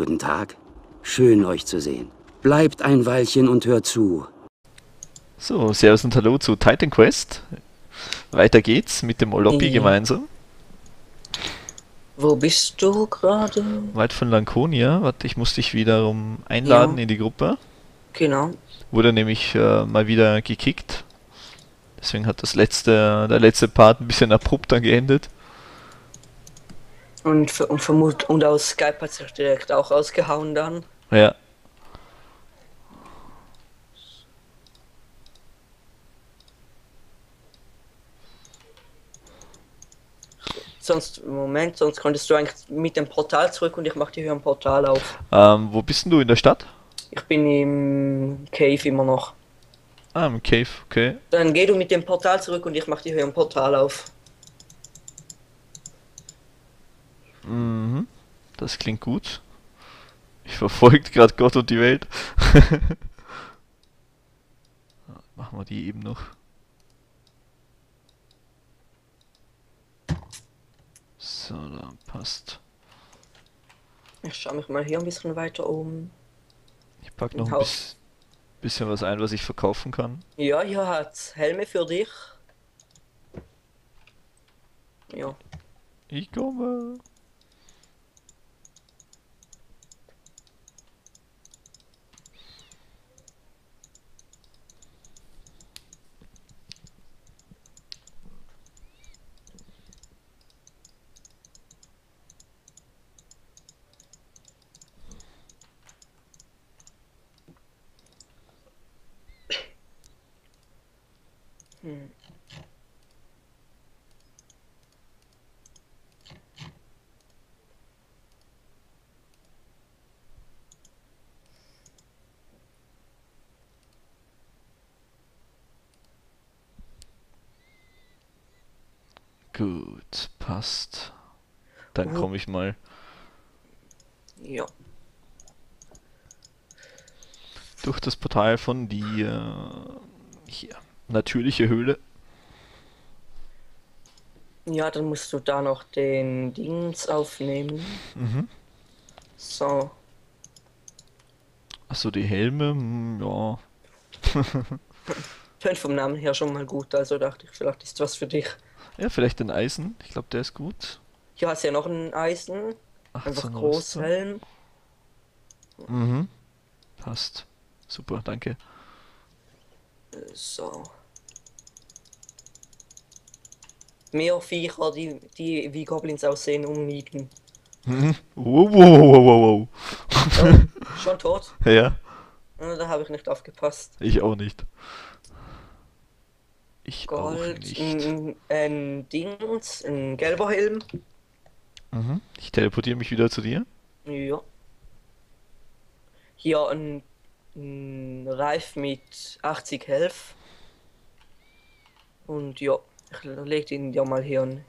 Guten Tag. Schön, euch zu sehen. Bleibt ein Weilchen und hört zu. So, Servus und Hallo zu Titan Quest. Weiter geht's mit dem Oloppi Ja. gemeinsam. Wo bist du gerade? Weit von Lankonia. Warte, ich muss dich wiederum einladen Ja. in die Gruppe. Genau. Wurde nämlich äh, mal wieder gekickt. Deswegen hat das letzte, der letzte Part ein bisschen abrupt dann geendet. Und, ver- und vermut und aus Skype hat sich direkt auch rausgehauen dann. Ja. Sonst, Moment, sonst könntest du eigentlich mit dem Portal zurück und ich mach dir hier ein Portal auf. Ähm, wo bist denn du in der Stadt? Ich bin im Cave immer noch. Ah, im Cave, okay. Dann geh du mit dem Portal zurück und ich mach dir hier ein Portal auf. Mhm. Das klingt gut. Ich verfolge gerade Gott und die Welt. Machen wir die eben noch. So, da passt. Ich schau mich mal hier ein bisschen weiter um. Ich pack noch ein bis, bisschen was ein, was ich verkaufen kann. Ja, hier hat's Helme für dich. Ja. Ich komme. Gut, passt. Dann komme ich mal. Ja. durch das Portal von die äh, hier, natürliche Höhle. Ja, dann musst du da noch den Dings aufnehmen. Mhm. So. Achso, die Helme, hm, ja. Tönt vom Namen her schon mal gut, also dachte ich, vielleicht ist was für dich. Ja, vielleicht den Eisen. Ich glaube, der ist gut. Hier hast du ja noch ein Eisen, einfach 18 groß, Rüstung. Helm. Mhm. Passt. Super, danke. So. Mehr Viecher, die, die wie Goblins aussehen, umnieten. Mhm. Wow, wow, wow, wow, Oh, schon tot? Ja, Ah, Da habe ich nicht aufgepasst. ich auch nicht. Ich auch Gold, nicht. ein, ein Dings, ein gelber Helm. Mhm. Ich teleportiere mich wieder zu dir. Ja. Hier ein, ein Reif mit 80 Health. Und ja, ich leg den ja mal hier an.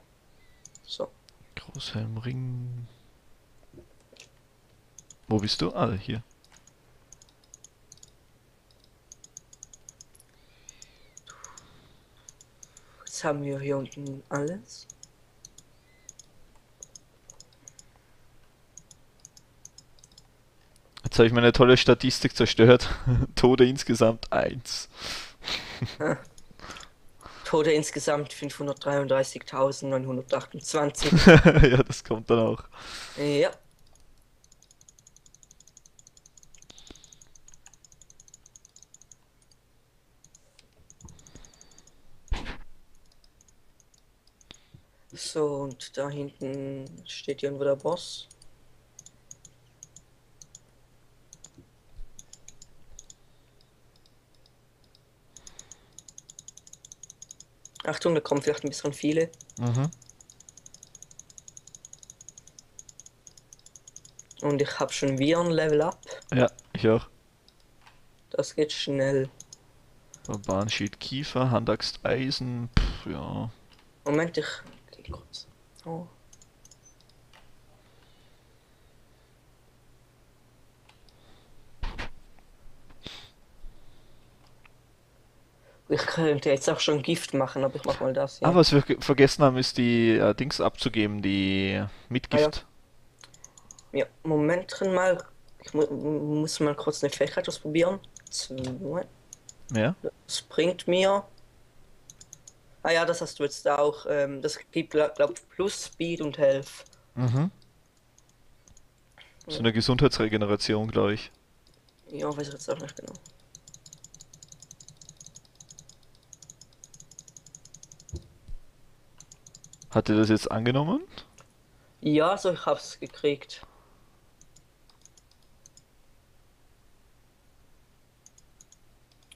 So. Großhelmring. Wo bist du? Ah, hier. Jetzt haben wir hier unten alles. Jetzt habe ich meine tolle Statistik zerstört. Tode insgesamt 1. Tote insgesamt 533.928. ja, das kommt dann auch. ja. So, und da hinten steht irgendwo der Boss. Achtung, da kommen vielleicht ein bisschen viele. Mhm. Und ich habe schon wieder ein Level Up. Ja, ich auch. Das geht schnell. Barbaren-Schild Kiefer, Handaxt Eisen. Pff, ja. Moment, ich kurz. Oh. Ich könnte jetzt auch schon Gift machen, aber ich mach mal das hier. Ah, was wir ge- vergessen haben, ist die äh, Dings abzugeben, die Mitgift. Ja, Moment drin mal. Ich mu muss mal kurz eine Fähigkeit ausprobieren. Zwei. Ja? Das bringt mir. Ah ja, das hast du jetzt auch. Ähm, das gibt, glaube glaub, plus Speed und Health. Mhm. So eine Gesundheitsregeneration, glaube ich. Ja, weiß ich jetzt auch nicht genau. Hat er das jetzt angenommen? Ja, so ich hab's gekriegt.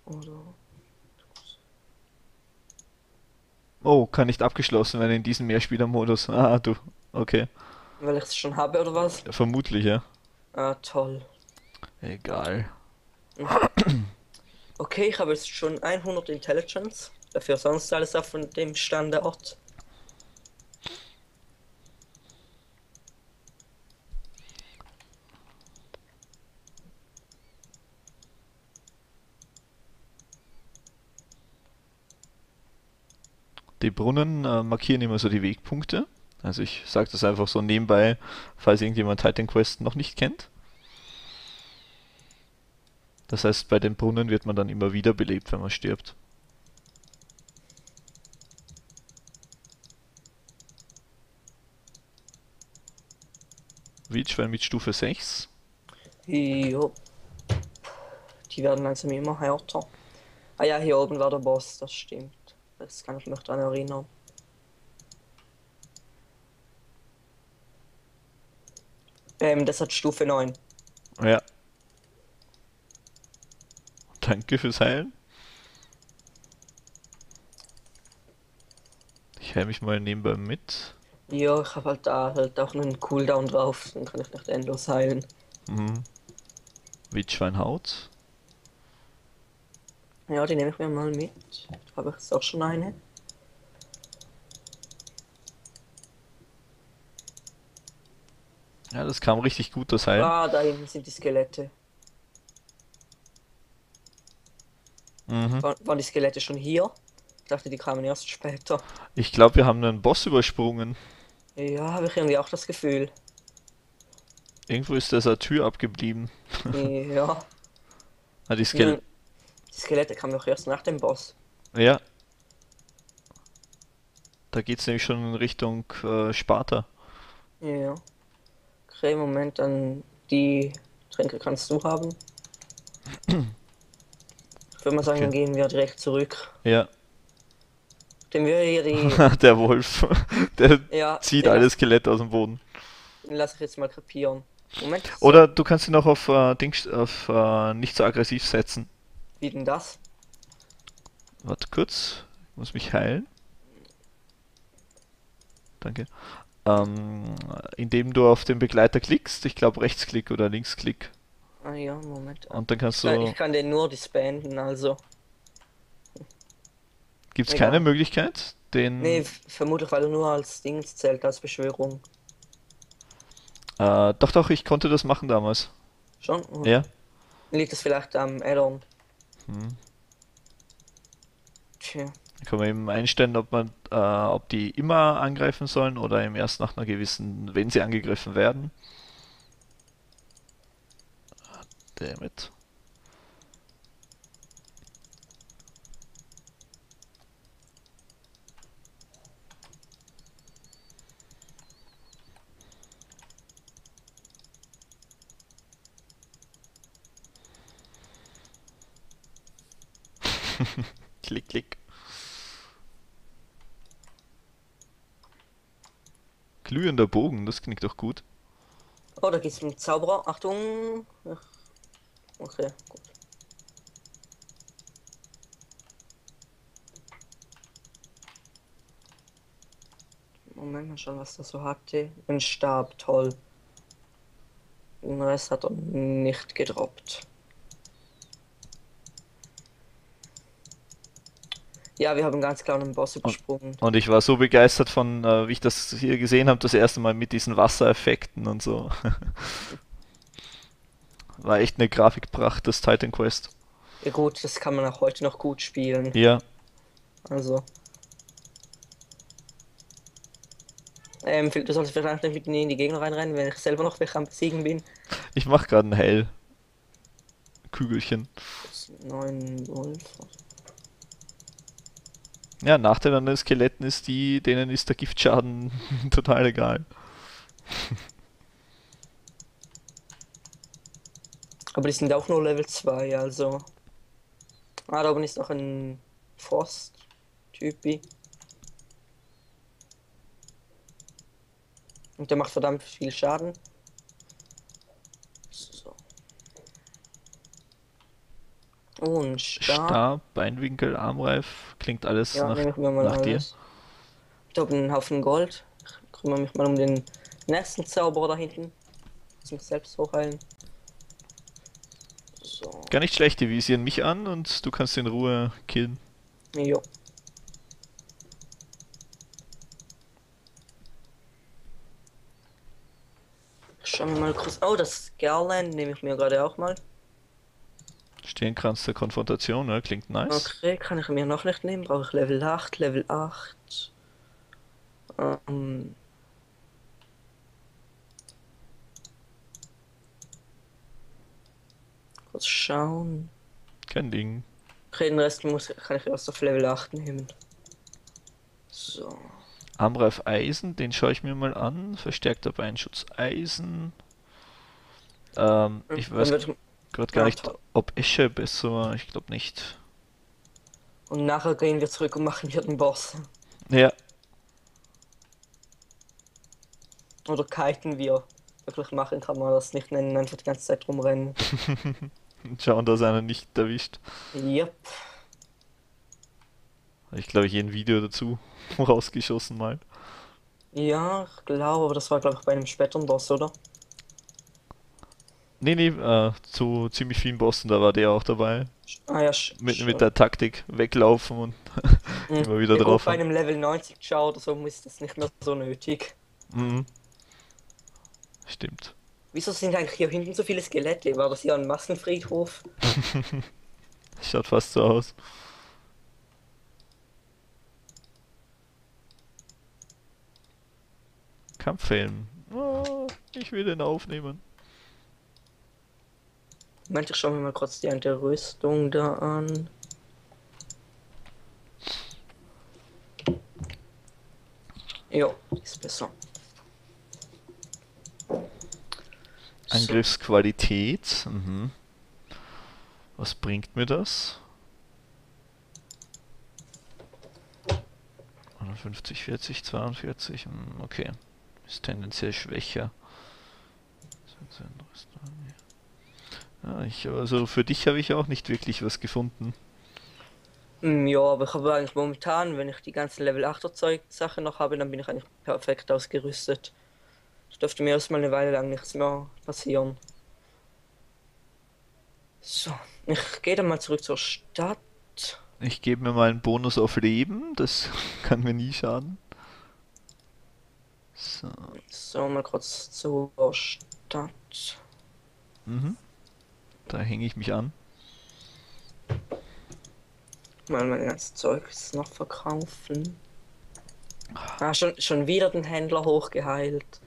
Oder. Oh, kann nicht abgeschlossen werden in diesem Mehrspielermodus. Ah, du. Okay. Weil ich es schon habe oder was? Vermutlich, ja. Ah, toll. Egal. Okay, ich habe jetzt schon 100 Intelligence. Dafür sonst alles auf von dem Standort. Die Brunnen äh, markieren immer so die Wegpunkte. Also ich sage das einfach so nebenbei, falls irgendjemand Titan Quest noch nicht kennt. Das heißt, bei den Brunnen wird man dann immer wieder belebt, wenn man stirbt. Wildschwein mit Stufe 6. Jo. Die werden langsam immer härter. Ah ja, hier oben war der Boss, das stimmt. Das kann ich mich dran erinnern. Ähm, das hat Stufe 9. Ja. Danke fürs Heilen. Ich heile mich mal nebenbei mit. Ja, ich habe halt da halt auch einen Cooldown drauf, dann kann ich nicht endlos heilen. Mhm. Wildschweinhaut. Ja, die nehme ich mir mal mit. Da habe ich jetzt auch schon eine. Ja, das kam richtig gut, das Heilen. Ah, da hinten sind die Skelette. Mhm. War, waren die Skelette schon hier? Ich dachte, die kamen erst später. Ich glaube, wir haben einen Boss übersprungen. Ja, habe ich irgendwie auch das Gefühl. Irgendwo ist dieser Tür abgeblieben. ja. Ah, die Skel Die Skelette kamen doch erst nach dem Boss. Ja. Da geht's nämlich schon in Richtung äh, Sparta. Ja. Okay, Moment, dann die Tränke kannst du haben. Ich würde mal sagen, dann Okay. gehen wir direkt zurück. Ja. Dem wir hier die. Der Wolf. Der ja, zieht den alle Skelette aus dem Boden. lass- ich jetzt mal krepieren. Moment. Oder du kannst ihn auch auf, äh, Dings, auf äh, nicht so aggressiv setzen. Wie denn das? Warte kurz. Ich muss mich heilen. Danke. Ähm, indem du auf den Begleiter klickst, ich glaube Rechtsklick oder Linksklick. Ah ja, Moment. Und dann kannst du. Ich kann den nur disbanden, also. Gibt es keine Möglichkeit, den. Nee, vermutlich, weil er nur als Dings zählt, als Beschwörung. Äh, doch, doch, ich konnte das machen damals. Schon? Ja. Liegt das vielleicht am Addon? Hm. Tja. Kann man eben einstellen, ob man, äh, ob die immer angreifen sollen oder eben erst nach einer gewissen, wenn sie angegriffen werden. Ah, klick, klick. Glühender Bogen, das klingt doch gut. Oh, da geht's mit Zauberer. Achtung. Ach. Okay, gut. Moment mal schauen, was das so hatte. Ein Stab, toll. Den Rest hat er nicht gedroppt. Ja, wir haben ganz klar einen Boss übersprungen. Und ich war so begeistert von, äh, wie ich das hier gesehen habe, das erste Mal mit diesen Wassereffekten und so. War echt eine Grafikpracht, das Titan Quest. Ja gut, das kann man auch heute noch gut spielen. Ja, Also. Ähm, du sollst vielleicht nicht mit in die Gegner reinrennen, wenn ich selber noch welche am Besiegen bin. Ich mach gerade ein Hell. Kügelchen. 9 Wolf. Ja, Nachteil an den Skeletten ist die, denen ist der Giftschaden total egal. Aber die sind auch nur Level 2, also. Ah, da oben ist noch ein Frost-Typi. Und der macht verdammt viel Schaden. So. Und Stab. Stab, Beinwinkel, Armreif, klingt alles Ja, nach, nach dir. Ich habe einen Haufen Gold. Ich kümmere mich mal um den nächsten Zauberer da hinten. Muss mich selbst hochheilen. So. Gar nicht schlecht, die visieren mich an und du kannst in Ruhe killen. Jo. Schauen wir mal kurz. Oh, das Garland nehme ich mir gerade auch mal. Stirnkranz der Konfrontation, ne? klingt nice. Okay, kann ich mir noch nicht nehmen. Brauche ich Level 8, Level 8. Ähm. Kurz schauen. Kein Ding. Okay, den Rest muss, kann ich erst auf Level 8 nehmen. So. Armreif Eisen, den schaue ich mir mal an. Verstärkter Beinschutz Eisen. Ähm, ich Dann weiß wird- gerade gar nicht, ob Esche besser war. Ich glaube nicht. Und nachher gehen wir zurück und machen hier den Boss. Ja, Oder kiten wir. Wirklich machen kann man das nicht nennen, einfach die ganze Zeit rumrennen. schauen, dass einer nicht erwischt. Yep. Ich glaube ich ein Video dazu rausgeschossen mal. Ja, ich glaube, aber das war glaube ich bei einem späteren Boss, oder? Nee, nee, äh, zu ziemlich vielen Bossen, da war der auch dabei. Ah ja, Mit, mit der Taktik weglaufen und Mhm. immer wieder ja, drauf. Bei einem Level 90 Schau oder so ist das nicht mehr so nötig. Mhm. Stimmt. Wieso sind eigentlich hier hinten so viele Skelette? War das hier ein Massenfriedhof? Schaut fast so aus. Kampffilm. Oh, ich will den aufnehmen. Ich schau mir mal kurz die eine Rüstung da an. Jo, ist besser. Angriffsqualität. Mhm. Was bringt mir das? 51, 40, 42. hm, Okay. Ist tendenziell schwächer. Ja, ich, also für dich habe ich auch nicht wirklich was gefunden. Mm, Ja, aber ich habe eigentlich momentan, wenn ich die ganzen Level 8er Zeug Sachen noch habe, dann bin ich eigentlich perfekt ausgerüstet. Es dürfte mir erstmal eine Weile lang nichts mehr passieren. So, ich gehe dann mal zurück zur Stadt. Ich gebe mir mal einen Bonus auf Leben, das kann mir nie schaden. So. So, mal kurz zur Stadt. Mhm. Da hänge ich mich an. Mal mein ganzes Zeug noch verkaufen. Ah, schon, schon wieder den Händler hochgeheilt.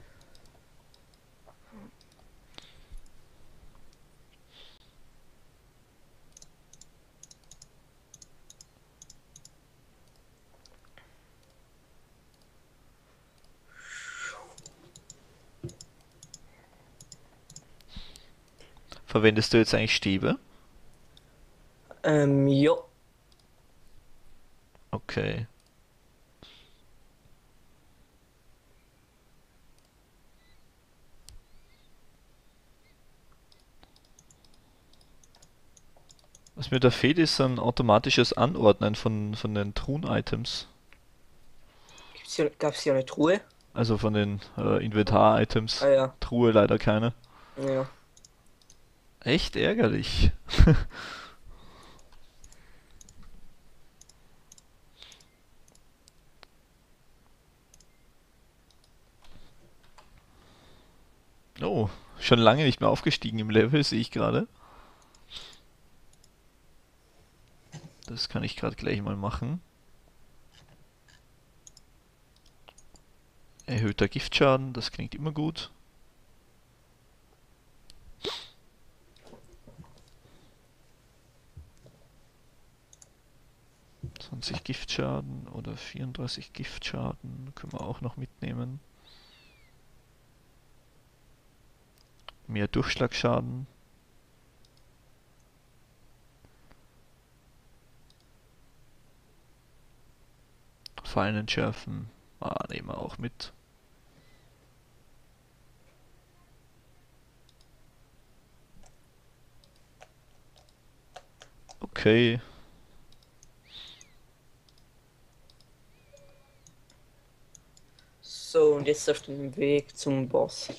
Verwendest du jetzt eigentlich Stäbe? Ähm, jo. Okay. Was mir da fehlt, ist ein automatisches Anordnen von, von den Truhen-Items. Hier, gab's hier eine Truhe? Also von den äh, Inventar-Items. Ah ja, Truhe leider keine. ja. Echt ärgerlich. Oh, schon lange nicht mehr aufgestiegen im Level, sehe ich gerade. Das kann ich gerade gleich mal machen. Erhöhter Giftschaden, das klingt immer gut. ...20 Giftschaden oder 34 Giftschaden können wir auch noch mitnehmen. Mehr Durchschlagsschaden. Fallen entschärfen. Ah, nehmen wir auch mit. Okay. So, und jetzt auf dem Weg zum Boss.